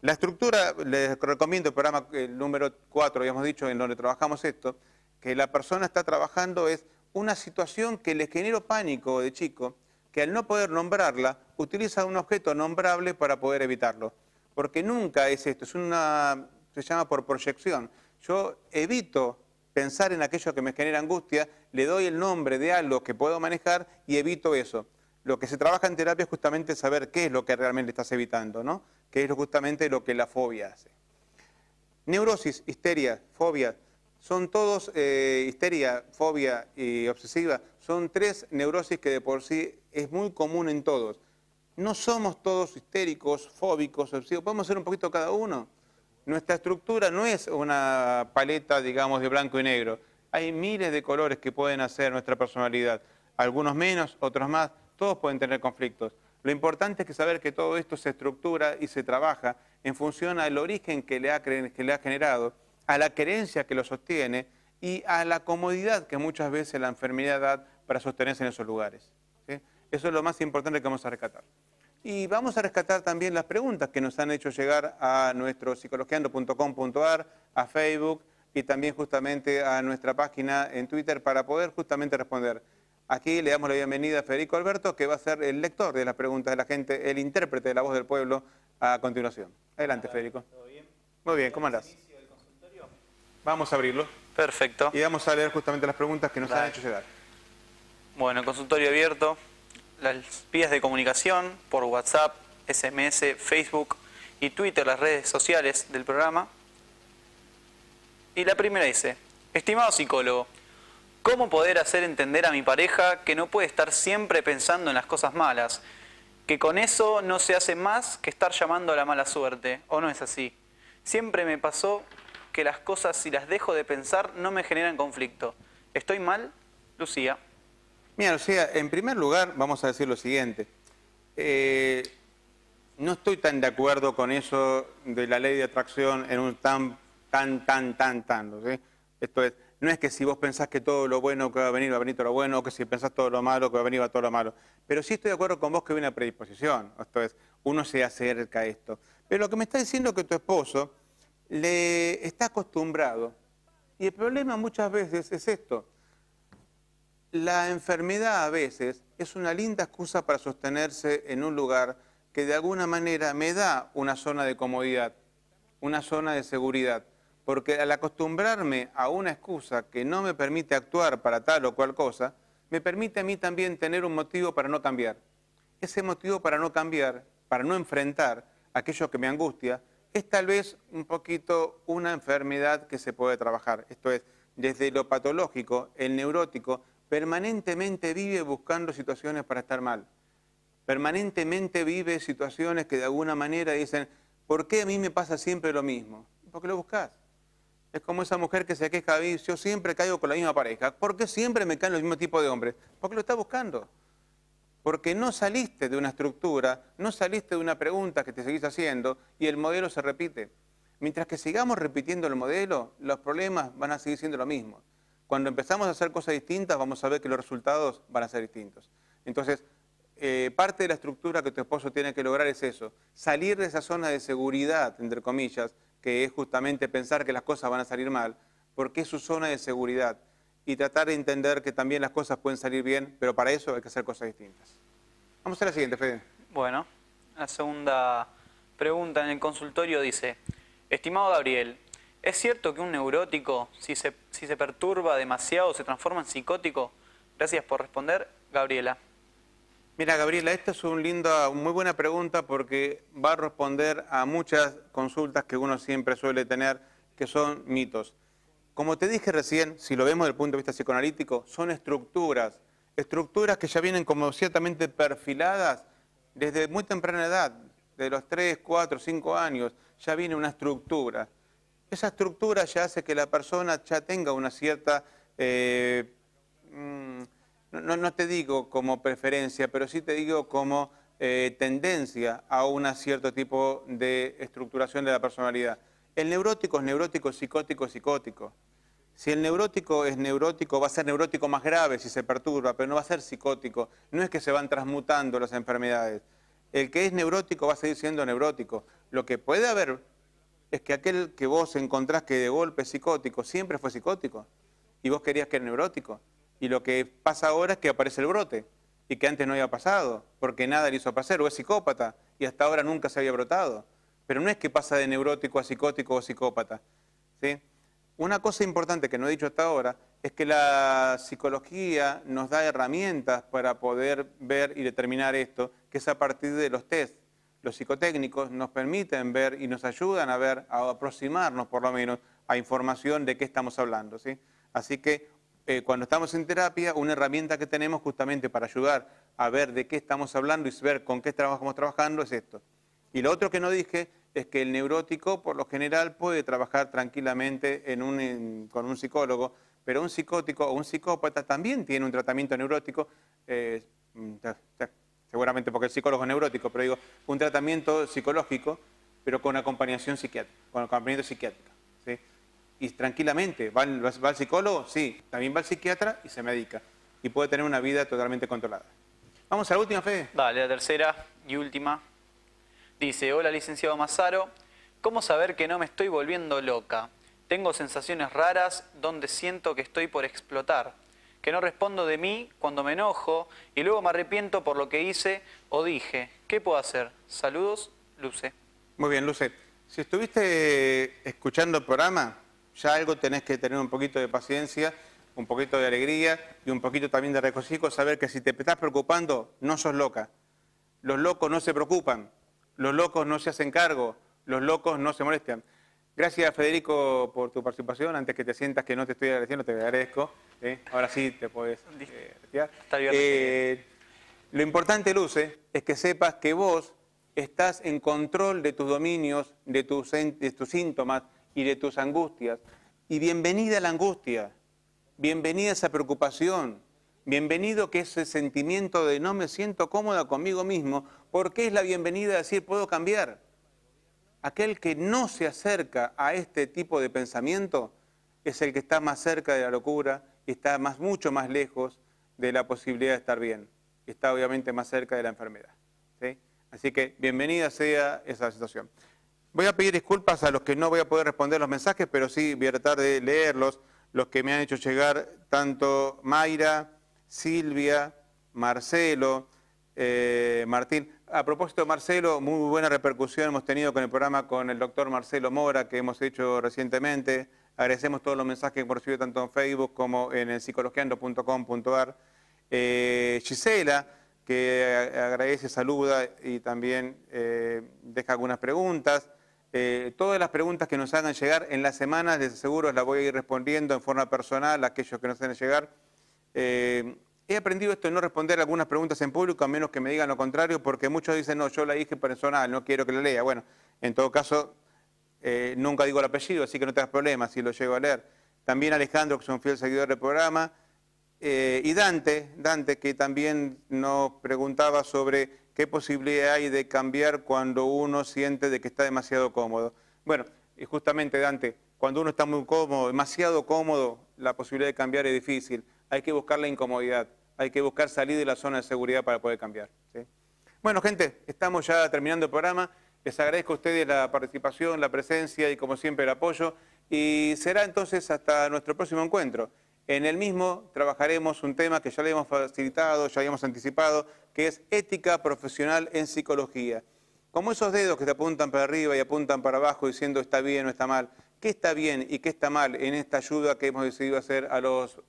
La estructura, les recomiendo el programa número 4, habíamos dicho, en donde trabajamos esto, que la persona está trabajando es una situación que le generó pánico de chico, que al no poder nombrarla, utiliza un objeto nombrable para poder evitarlo. Porque nunca es esto, es una, se llama por proyección. Yo evito pensar en aquello que me genera angustia, le doy el nombre de algo que puedo manejar y evito eso. Lo que se trabaja en terapia es justamente saber qué es lo que realmente estás evitando, ¿no? Qué es justamente lo que la fobia hace. Neurosis, histeria, fobia, son todos eh, histeria, fobia y obsesiva. Son tres neurosis que de por sí es muy común en todos. No somos todos histéricos, fóbicos, obsesivos. Podemos ser un poquito cada uno. Nuestra estructura no es una paleta, digamos, de blanco y negro. Hay miles de colores que pueden hacer nuestra personalidad. Algunos menos, otros más. Todos pueden tener conflictos. Lo importante es que saber que todo esto se estructura y se trabaja en función al origen que le ha, que le ha generado a la creencia que lo sostiene y a la comodidad que muchas veces la enfermedad da para sostenerse en esos lugares. Eso es lo más importante que vamos a rescatar. Y vamos a rescatar también las preguntas que nos han hecho llegar a nuestro psicologiando.com.ar, a Facebook y también justamente a nuestra página en Twitter para poder justamente responder. Aquí le damos la bienvenida a Federico Alberto, que va a ser el lector de las preguntas de la gente, el intérprete de la voz del pueblo a continuación. Adelante, Federico. ¿Todo bien? Muy bien, ¿cómo andás? Vamos a abrirlo.
Perfecto.
Y vamos a leer justamente las preguntas que nos han hecho llegar.
Bueno, consultorio abierto, las vías de comunicación por WhatsApp, SMS, Facebook y Twitter, las redes sociales del programa. Y la primera dice, estimado psicólogo, ¿cómo poder hacer entender a mi pareja que no puede estar siempre pensando en las cosas malas? que con eso no se hace más que estar llamando a la mala suerte, ¿o no es así? Siempre me pasó que las cosas, si las dejo de pensar, no me generan conflicto. ¿Estoy mal, Lucía?
Mira, Lucía, en primer lugar, vamos a decir lo siguiente. Eh, no estoy tan de acuerdo con eso de la ley de atracción en un tan, tan, tan, tan, tan. Esto es, no es que si vos pensás que todo lo bueno que va a venir va a venir todo lo bueno, o que si pensás todo lo malo que va a venir va todo lo malo. Pero sí estoy de acuerdo con vos que hay una predisposición. Esto es, uno se acerca a esto. Pero lo que me está diciendo que tu esposo le está acostumbrado. Y el problema muchas veces es esto. La enfermedad a veces es una linda excusa para sostenerse en un lugar que de alguna manera me da una zona de comodidad, una zona de seguridad. Porque al acostumbrarme a una excusa que no me permite actuar para tal o cual cosa, me permite a mí también tener un motivo para no cambiar. Ese motivo para no cambiar, para no enfrentar aquello que me angustia, es tal vez un poquito una enfermedad que se puede trabajar. Esto es, desde lo patológico, el neurótico permanentemente vive buscando situaciones para estar mal. Permanentemente vive situaciones que de alguna manera dicen, ¿por qué a mí me pasa siempre lo mismo? Porque lo buscas. Es como esa mujer que se queja, yo siempre caigo con la misma pareja. ¿Por qué siempre me caen los mismos tipos de hombres? Porque lo está buscando. Porque no saliste de una estructura, no saliste de una pregunta que te seguís haciendo y el modelo se repite. Mientras que sigamos repitiendo el modelo, los problemas van a seguir siendo lo mismo. Cuando empezamos a hacer cosas distintas, vamos a ver que los resultados van a ser distintos. Entonces, eh, parte de la estructura que tu esposo tiene que lograr es eso, salir de esa zona de seguridad, entre comillas, que es justamente pensar que las cosas van a salir mal, porque es su zona de seguridad, y tratar de entender que también las cosas pueden salir bien, pero para eso hay que hacer cosas distintas. Vamos a la siguiente, Fede.
Bueno, la segunda pregunta en el consultorio dice, estimado Gabriel, ¿Es cierto que un neurótico, si se, si se perturba demasiado, se transforma en psicótico? Gracias por responder, Gabriela.
Mira, Gabriela, esta es un linda, muy buena pregunta porque va a responder a muchas consultas que uno siempre suele tener, que son mitos. Como te dije recién, si lo vemos desde el punto de vista psicoanalítico, son estructuras, estructuras que ya vienen como ciertamente perfiladas desde muy temprana edad, de los 3, 4, 5 años, ya viene una estructura. Esa estructura ya hace que la persona ya tenga una cierta, eh, mm, no, te digo como preferencia, pero sí te digo como eh, tendencia a un cierto tipo de estructuración de la personalidad. El neurótico es neurótico, psicótico psicótico. Si el neurótico es neurótico, va a ser neurótico más grave si se perturba, pero no va a ser psicótico. No es que se van transmutando las enfermedades. El que es neurótico va a seguir siendo neurótico. Lo que puede haber es que aquel que vos encontrás que de golpe es psicótico, siempre fue psicótico. Y vos querías que era neurótico. Y lo que pasa ahora es que aparece el brote. Y que antes no había pasado, porque nada le hizo pasar, o es psicópata, y hasta ahora nunca se había brotado. Pero no es que pasa de neurótico a psicótico o psicópata. ¿sí? Una cosa importante que no he dicho hasta ahora es que la psicología nos da herramientas para poder ver y determinar esto, que es a partir de los test los psicotécnicos nos permiten ver y nos ayudan a ver, a aproximarnos por lo menos a información de qué estamos hablando. ¿sí? Así que eh, cuando estamos en terapia, una herramienta que tenemos justamente para ayudar a ver de qué estamos hablando y ver con qué estamos trabajando es esto. Y lo otro que no dije es que el neurótico, por lo general, puede trabajar tranquilamente con un psicólogo, pero un psicótico o un psicópata también tiene un tratamiento neurótico. Eh, seguramente porque el psicólogo es neurótico, pero digo, un tratamiento psicológico, pero con acompañación psiquiátrica, acompañamiento psiquiátrico. ¿sí? Y tranquilamente, ¿va, ¿va, al psicólogo? Sí, también va al psiquiatra y se medica. Y puede tener una vida totalmente controlada. Vamos a la última, Fede.
Dale, la tercera y última. Dice, hola licenciado Mazaro, ¿cómo saber que no me estoy volviendo loca? Tengo sensaciones raras donde siento que estoy por explotar que no respondo de mí cuando me enojo y luego me arrepiento por lo que hice o dije. ¿Qué puedo hacer? Saludos, Luce.
Muy bien, Luce. Si estuviste escuchando el programa, ya algo tenés que tener un poquito de paciencia, un poquito de alegría y un poquito también de regocijo, saber que si te estás preocupando, no sos loca. Los locos no se preocupan, los locos no se hacen cargo, los locos no se molestan. Gracias, Federico, por tu participación. Antes que te sientas que no te estoy agradeciendo, te agradezco. ¿eh? Ahora sí te puedes eh, retirar.
Está bien. Eh,
Lo importante, Luce, es que sepas que vos estás en control de tus dominios, de tus, de tus síntomas y de tus angustias. Y bienvenida a la angustia, bienvenida a esa preocupación, bienvenido que ese sentimiento de no me siento cómoda conmigo mismo, porque es la bienvenida a decir puedo cambiar. Aquel que no se acerca a este tipo de pensamiento es el que está más cerca de la locura y está mucho más lejos de la posibilidad de estar bien. Está obviamente más cerca de la enfermedad. Así que bienvenida sea esa situación. Voy a pedir disculpas a los que no voy a poder responder los mensajes, pero sí voy a tratar de leerlos, los que me han hecho llegar tanto Mayra, Silvia, Marcelo, eh, Martín. A propósito, Marcelo, muy buena repercusión hemos tenido con el programa con el doctor Marcelo Mora que hemos hecho recientemente. Agradecemos todos los mensajes que hemos recibido tanto en Facebook como en el psicologiando.com.ar. Eh, Gisela, que agradece, saluda y también eh, deja algunas preguntas. Todas las preguntas que nos hagan llegar en las semanas, de seguro las voy a ir respondiendo en forma personal a aquellos que nos hagan llegar. He aprendido esto de no responder algunas preguntas en público, a menos que me digan lo contrario, porque muchos dicen, no, yo la dije personal, no quiero que la lea. Bueno, en todo caso, eh, nunca digo el apellido, así que no te das problemas si lo llego a leer. También Alejandro, que es un fiel seguidor del programa. Eh, y Dante, Dante, que también nos preguntaba sobre qué posibilidad hay de cambiar cuando uno siente de que está demasiado cómodo. Bueno, y justamente Dante, cuando uno está muy cómodo, demasiado cómodo, la posibilidad de cambiar es difícil. Hay que buscar la incomodidad, hay que buscar salir de la zona de seguridad para poder cambiar. Bueno, gente, estamos ya terminando el programa. Les agradezco a ustedes la participación, la presencia y como siempre el apoyo. Y será entonces hasta nuestro próximo encuentro. En el mismo trabajaremos un tema que ya le hemos facilitado, ya habíamos anticipado, que es ética profesional en psicología. Como esos dedos que te apuntan para arriba y apuntan para abajo diciendo está bien o está mal, ¿qué está bien y qué está mal en esta ayuda que hemos decidido hacer a, los,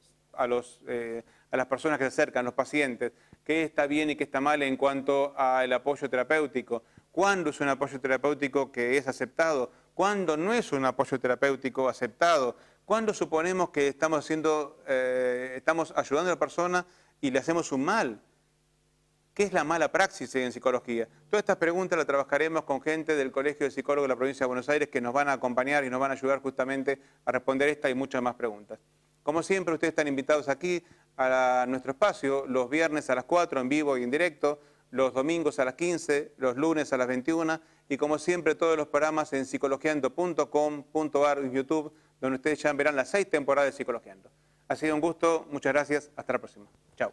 eh, a las personas que se acercan, los pacientes? ¿Qué está bien y qué está mal en cuanto al apoyo terapéutico? cuándo es un apoyo terapéutico que es aceptado, cuándo no es un apoyo terapéutico aceptado, cuándo suponemos que estamos, haciendo, eh, estamos ayudando a la persona y le hacemos un mal. ¿Qué es la mala praxis en psicología? Todas estas preguntas las trabajaremos con gente del Colegio de Psicólogos de la Provincia de Buenos Aires que nos van a acompañar y nos van a ayudar justamente a responder esta y muchas más preguntas. Como siempre, ustedes están invitados aquí a nuestro espacio los viernes a las 4 en vivo y en directo los domingos a las 15, los lunes a las 21 y como siempre todos los programas en psicologiando.com.ar y YouTube, donde ustedes ya verán las seis temporadas de Psicologiando. Ha sido un gusto, muchas gracias, hasta la próxima. Chao.